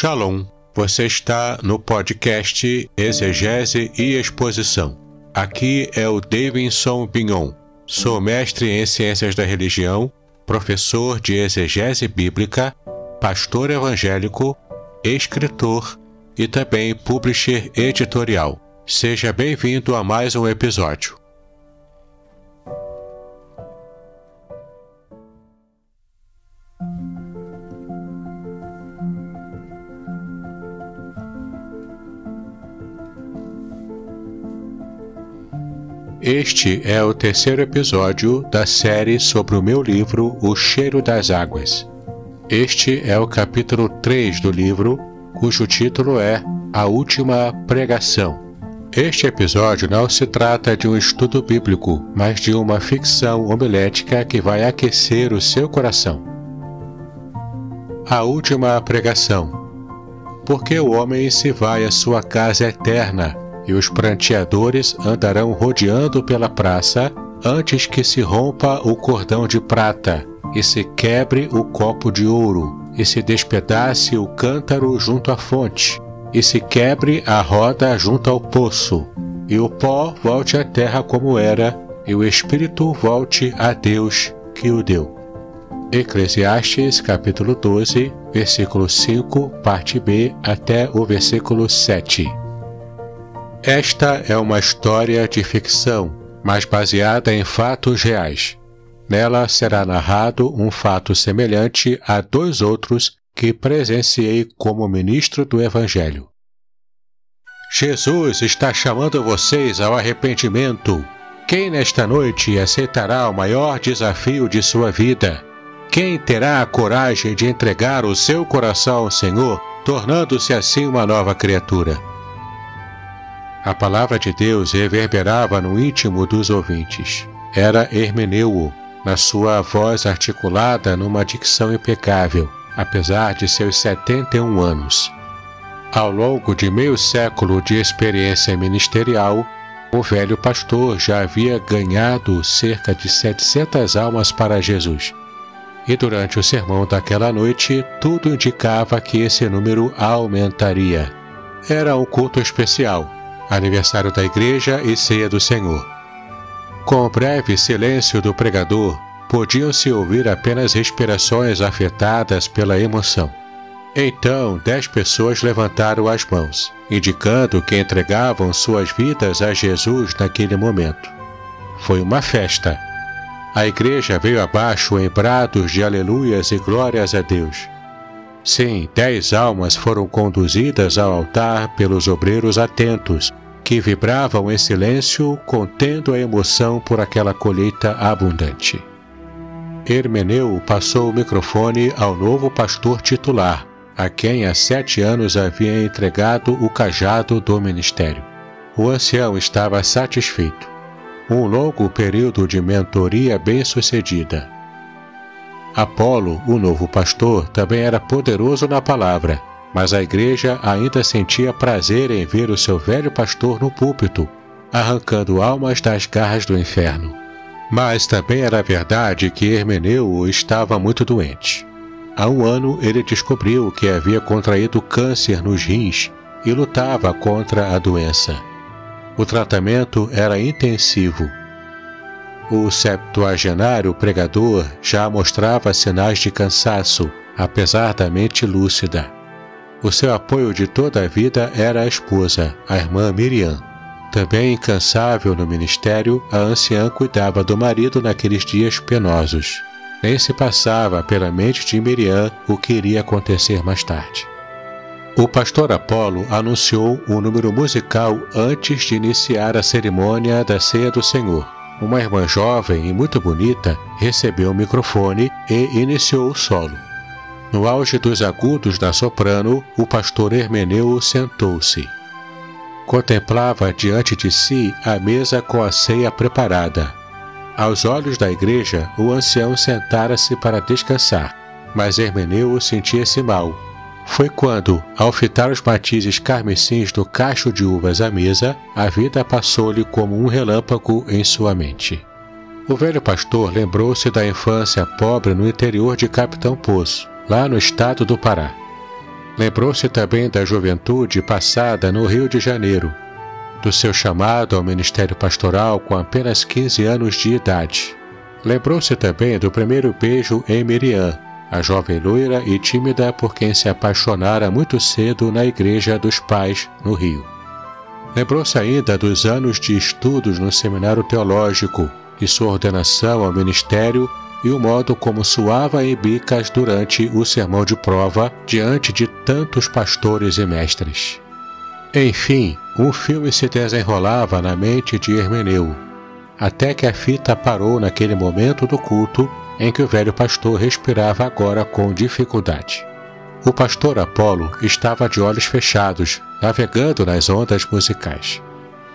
Shalom, você está no podcast Exegese e Exposição. Aqui é o Davidson Bignon. Sou mestre em Ciências da Religião, professor de Exegese Bíblica, pastor evangélico, escritor e também publisher editorial. Seja bem-vindo a mais um episódio. Este é o terceiro episódio da série sobre o meu livro O Cheiro das Águas. Este é o capítulo 3 do livro, cujo título é A Última Pregação. Este episódio não se trata de um estudo bíblico, mas de uma ficção homilética que vai aquecer o seu coração. A Última Pregação. Porque o homem se vai à sua casa eterna e os pranteadores andarão rodeando pela praça antes que se rompa o cordão de prata, e se quebre o copo de ouro, e se despedace o cântaro junto à fonte, e se quebre a roda junto ao poço, e o pó volte à terra como era, e o espírito volte a Deus que o deu. Eclesiastes capítulo 12, versículo 5, parte B até o versículo 7. Esta é uma história de ficção, mas baseada em fatos reais. Nela será narrado um fato semelhante a dois outros que presenciei como ministro do Evangelho. Jesus está chamando vocês ao arrependimento. Quem nesta noite aceitará o maior desafio de sua vida? Quem terá a coragem de entregar o seu coração ao Senhor, tornando-se assim uma nova criatura? A palavra de Deus reverberava no íntimo dos ouvintes. Era Hermeneuo, na sua voz articulada numa dicção impecável, apesar de seus 71 anos. Ao longo de meio século de experiência ministerial, o velho pastor já havia ganhado cerca de 700 almas para Jesus. E durante o sermão daquela noite, tudo indicava que esse número aumentaria. Era um culto especial, aniversário da igreja e ceia do Senhor. Com o breve silêncio do pregador, podiam-se ouvir apenas respirações afetadas pela emoção. Então, dez pessoas levantaram as mãos, indicando que entregavam suas vidas a Jesus naquele momento. Foi uma festa. A igreja veio abaixo em brados de aleluias e glórias a Deus. Sim, dez almas foram conduzidas ao altar pelos obreiros atentos, que vibravam em silêncio, contendo a emoção por aquela colheita abundante. Hermeneu passou o microfone ao novo pastor titular, a quem há sete anos havia entregado o cajado do ministério. O ancião estava satisfeito. Um longo período de mentoria bem-sucedida. Apolo, o novo pastor, também era poderoso na palavra mas a igreja ainda sentia prazer em ver o seu velho pastor no púlpito, arrancando almas das garras do inferno. Mas também era verdade que Hermeneu estava muito doente. Há um ano ele descobriu que havia contraído câncer nos rins e lutava contra a doença. O tratamento era intensivo. O septuagenário pregador já mostrava sinais de cansaço, apesar da mente lúcida. O seu apoio de toda a vida era a esposa, a irmã Miriam. Também incansável no ministério, a anciã cuidava do marido naqueles dias penosos. Nem se passava pela mente de Miriam o que iria acontecer mais tarde. O pastor Apolo anunciou um número musical antes de iniciar a cerimônia da Ceia do Senhor. Uma irmã jovem e muito bonita recebeu o microfone e iniciou o solo. No auge dos agudos da soprano, o pastor Hermeneu sentou-se. Contemplava diante de si a mesa com a ceia preparada. Aos olhos da igreja, o ancião sentara-se para descansar, mas Hermeneu sentia-se mal. Foi quando, ao fitar os matizes carmesins do cacho de uvas à mesa, a vida passou-lhe como um relâmpago em sua mente. O velho pastor lembrou-se da infância pobre no interior de Capitão Poço lá no estado do Pará. Lembrou-se também da juventude passada no Rio de Janeiro, do seu chamado ao ministério pastoral com apenas 15 anos de idade. Lembrou-se também do primeiro beijo em Miriam, a jovem loira e tímida por quem se apaixonara muito cedo na igreja dos pais, no Rio. Lembrou-se ainda dos anos de estudos no seminário teológico e sua ordenação ao ministério e o modo como suava em bicas durante o sermão de prova diante de tantos pastores e mestres. Enfim, um filme se desenrolava na mente de Hermeneu, até que a fita parou naquele momento do culto em que o velho pastor respirava agora com dificuldade. O pastor Apolo estava de olhos fechados, navegando nas ondas musicais.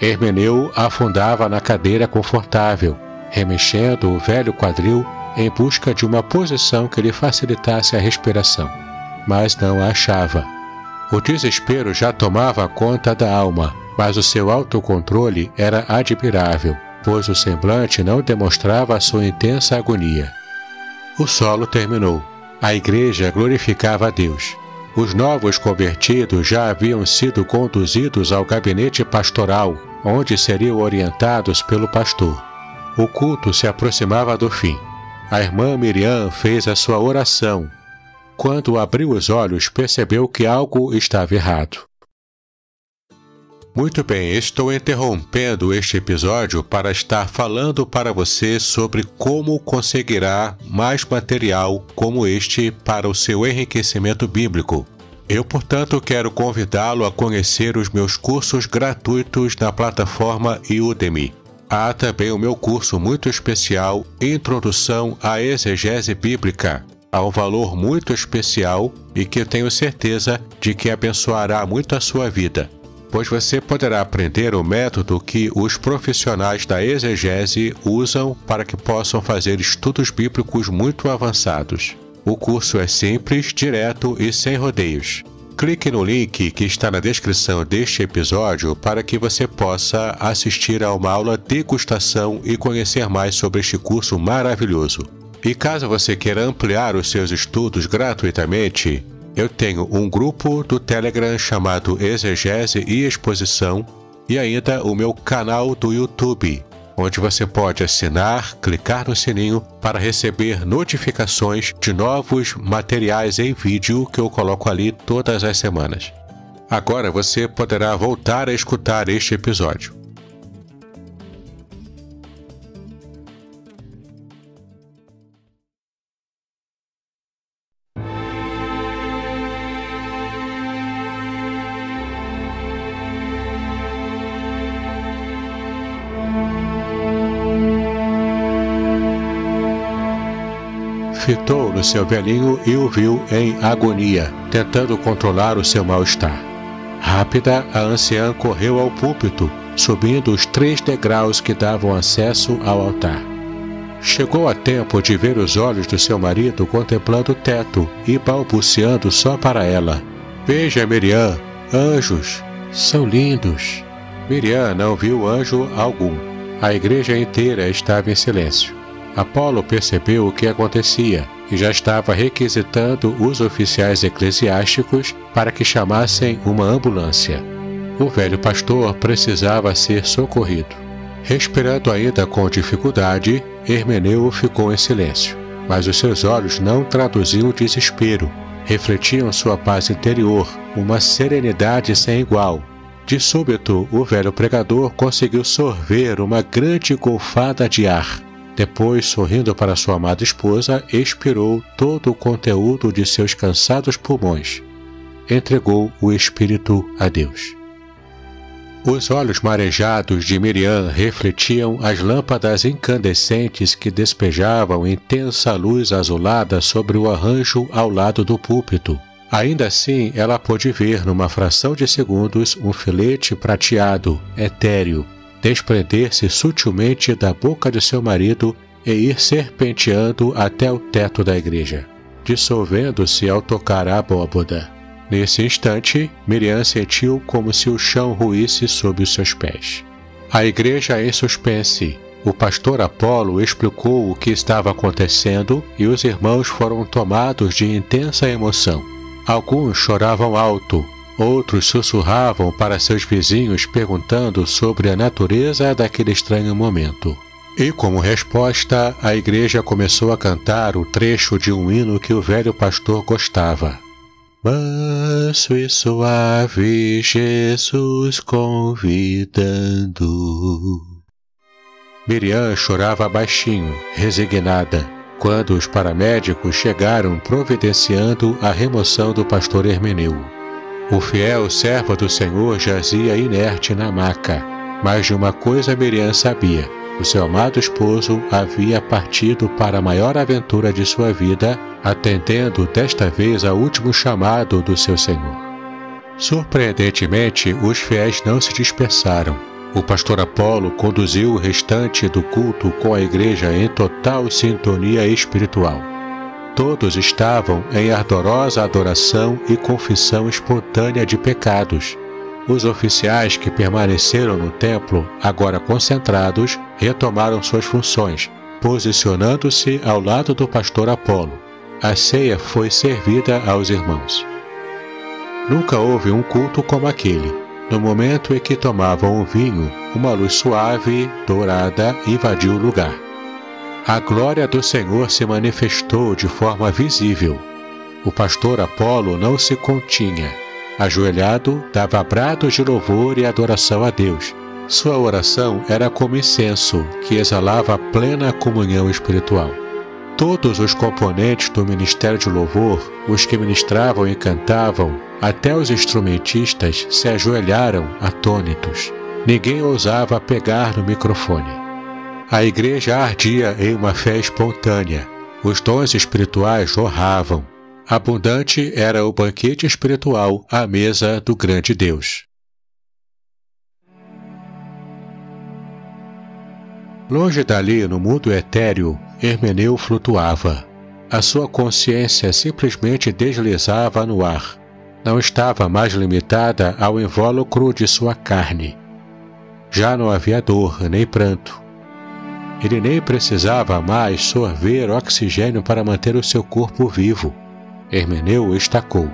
Hermeneu afundava na cadeira confortável, remexendo o velho quadril em busca de uma posição que lhe facilitasse a respiração, mas não a achava. O desespero já tomava conta da alma, mas o seu autocontrole era admirável, pois o semblante não demonstrava sua intensa agonia. O solo terminou. A igreja glorificava a Deus. Os novos convertidos já haviam sido conduzidos ao gabinete pastoral, onde seriam orientados pelo pastor. O culto se aproximava do fim. A irmã Miriam fez a sua oração. Quando abriu os olhos, percebeu que algo estava errado. Muito bem, estou interrompendo este episódio para estar falando para você sobre como conseguirá mais material como este para o seu enriquecimento bíblico. Eu, portanto, quero convidá-lo a conhecer os meus cursos gratuitos na plataforma Udemy. Há também o meu curso muito especial Introdução à Exegese Bíblica. Há um valor muito especial e que eu tenho certeza de que abençoará muito a sua vida pois você poderá aprender o método que os profissionais da exegese usam para que possam fazer estudos bíblicos muito avançados. O curso é simples, direto e sem rodeios. Clique no link que está na descrição deste episódio para que você possa assistir a uma aula degustação e conhecer mais sobre este curso maravilhoso. E caso você queira ampliar os seus estudos gratuitamente, eu tenho um grupo do Telegram chamado Exegese e Exposição e ainda o meu canal do YouTube, onde você pode assinar, clicar no sininho para receber notificações de novos materiais em vídeo que eu coloco ali todas as semanas. Agora você poderá voltar a escutar este episódio. Fitou no seu velhinho e o viu em agonia, tentando controlar o seu mal-estar. Rápida, a anciã correu ao púlpito, subindo os três degraus que davam acesso ao altar. Chegou a tempo de ver os olhos do seu marido contemplando o teto e balbuciando só para ela: Veja, Miriam, anjos, são lindos. Miriam não viu anjo algum. A igreja inteira estava em silêncio. Apolo percebeu o que acontecia e já estava requisitando os oficiais eclesiásticos para que chamassem uma ambulância. O velho pastor precisava ser socorrido. Respirando ainda com dificuldade, Hermeneu ficou em silêncio, mas os seus olhos não traduziam desespero, refletiam sua paz interior, uma serenidade sem igual. De súbito, o velho pregador conseguiu sorver uma grande golfada de ar depois, sorrindo para sua amada esposa, expirou todo o conteúdo de seus cansados pulmões. Entregou o espírito a Deus. Os olhos marejados de Miriam refletiam as lâmpadas incandescentes que despejavam intensa luz azulada sobre o arranjo ao lado do púlpito. Ainda assim, ela pôde ver numa fração de segundos um filete prateado, etéreo, desprender-se sutilmente da boca de seu marido e ir serpenteando até o teto da igreja, dissolvendo-se ao tocar a abóboda. Nesse instante, Miriam sentiu como se o chão ruísse sob os seus pés. A igreja em suspense. O pastor Apolo explicou o que estava acontecendo e os irmãos foram tomados de intensa emoção. Alguns choravam alto, outros sussurravam para seus vizinhos perguntando sobre a natureza daquele estranho momento. E como resposta, a igreja começou a cantar o trecho de um hino que o velho pastor gostava. Manso e suave, Jesus convidando. Miriam chorava baixinho, resignada, quando os paramédicos chegaram providenciando a remoção do pastor Hermeneu. O fiel servo do Senhor jazia inerte na maca, mas de uma coisa Miriam sabia: o seu amado esposo havia partido para a maior aventura de sua vida, atendendo desta vez ao último chamado do seu Senhor. Surpreendentemente, os fiéis não se dispersaram. O pastor Apolo conduziu o restante do culto com a igreja em total sintonia espiritual. Todos estavam em ardorosa adoração e confissão espontânea de pecados. Os oficiais que permaneceram no templo, agora concentrados, retomaram suas funções, posicionando-se ao lado do pastor Apolo. A ceia foi servida aos irmãos. Nunca houve um culto como aquele. No momento em que tomavam o vinho, uma luz suave, dourada, invadiu o lugar. A glória do Senhor se manifestou de forma visível. O pastor Apolo não se continha. Ajoelhado, dava brados de louvor e adoração a Deus. Sua oração era como incenso que exalava plena comunhão espiritual. Todos os componentes do ministério de louvor, os que ministravam e cantavam, até os instrumentistas se ajoelharam atônitos. Ninguém ousava pegar no microfone. A igreja ardia em uma fé espontânea. Os dons espirituais jorravam. Abundante era o banquete espiritual à mesa do grande Deus. Longe dali, no mundo etéreo, Hermeneu flutuava. A sua consciência simplesmente deslizava no ar. Não estava mais limitada ao invólucro de sua carne. Já não havia dor nem pranto. Ele nem precisava mais sorver oxigênio para manter o seu corpo vivo. Hermeneu estacou.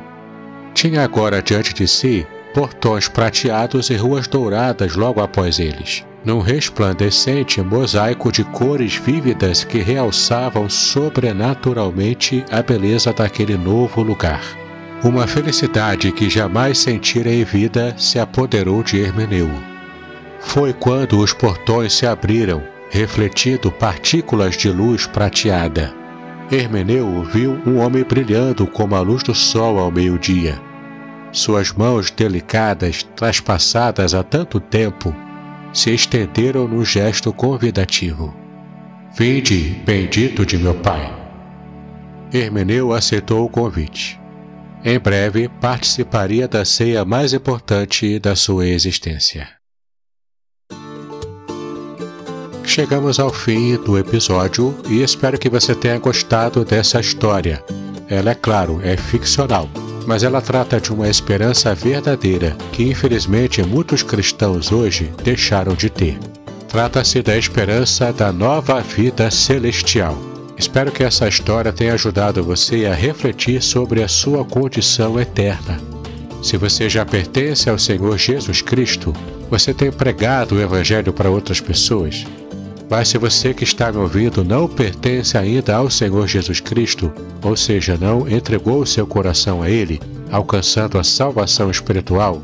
Tinha agora diante de si portões prateados e ruas douradas logo após eles num resplandecente mosaico de cores vívidas que realçavam sobrenaturalmente a beleza daquele novo lugar. Uma felicidade que jamais sentira em vida se apoderou de Hermeneu. Foi quando os portões se abriram, refletindo partículas de luz prateada. Hermeneu viu um homem brilhando como a luz do sol ao meio-dia. Suas mãos delicadas, traspassadas há tanto tempo, se estenderam num gesto convidativo. Vinde, bendito de meu Pai. Hermeneu aceitou o convite. Em breve participaria da ceia mais importante da sua existência. Chegamos ao fim do episódio e espero que você tenha gostado dessa história. Ela, é claro, é ficcional mas ela trata de uma esperança verdadeira que infelizmente muitos cristãos hoje deixaram de ter. Trata-se da esperança da nova vida celestial. Espero que essa história tenha ajudado você a refletir sobre a sua condição eterna. Se você já pertence ao Senhor Jesus Cristo, você tem pregado o Evangelho para outras pessoas, mas se você que está me ouvindo não pertence ainda ao Senhor Jesus Cristo, ou seja, não entregou o seu coração a Ele, alcançando a salvação espiritual,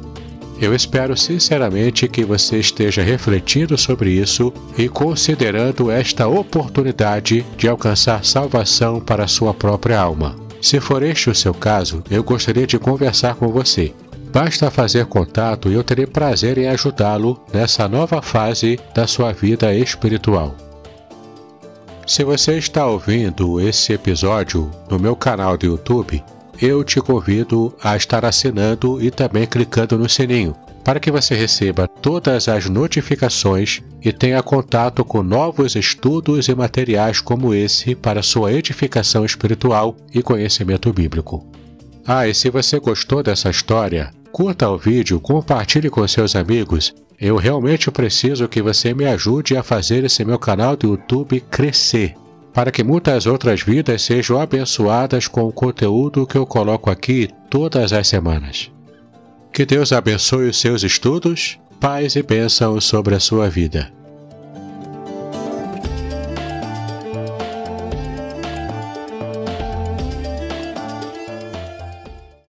eu espero sinceramente que você esteja refletindo sobre isso e considerando esta oportunidade de alcançar salvação para a sua própria alma. Se for este o seu caso, eu gostaria de conversar com você. Basta fazer contato e eu terei prazer em ajudá-lo nessa nova fase da sua vida espiritual. Se você está ouvindo esse episódio no meu canal do YouTube, eu te convido a estar assinando e também clicando no sininho, para que você receba todas as notificações e tenha contato com novos estudos e materiais como esse para sua edificação espiritual e conhecimento bíblico. Ah, e se você gostou dessa história, Curta o vídeo, compartilhe com seus amigos. Eu realmente preciso que você me ajude a fazer esse meu canal do YouTube crescer. para que muitas outras vidas sejam abençoadas com o conteúdo que eu coloco aqui todas as semanas. Que Deus abençoe os seus estudos, paz e bênçãos sobre a sua vida.